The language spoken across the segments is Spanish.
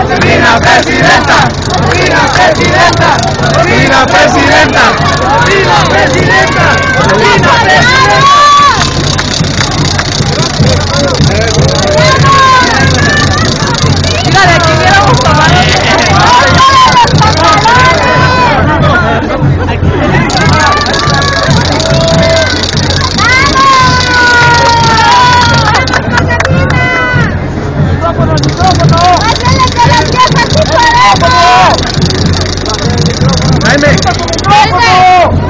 Josefina presidenta, Josefina presidenta, Josefina presidenta, Josefina presidenta, microfone! Vai, microfone!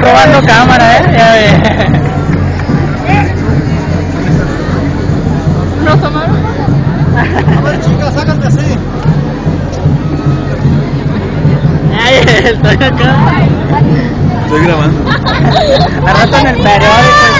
robando cámara, ¿eh? Ya ve. ¿Nos tomaron? A ver, chicas, háganme así. Ay, estoy acá. Estoy grabando. Al rato en el periódico.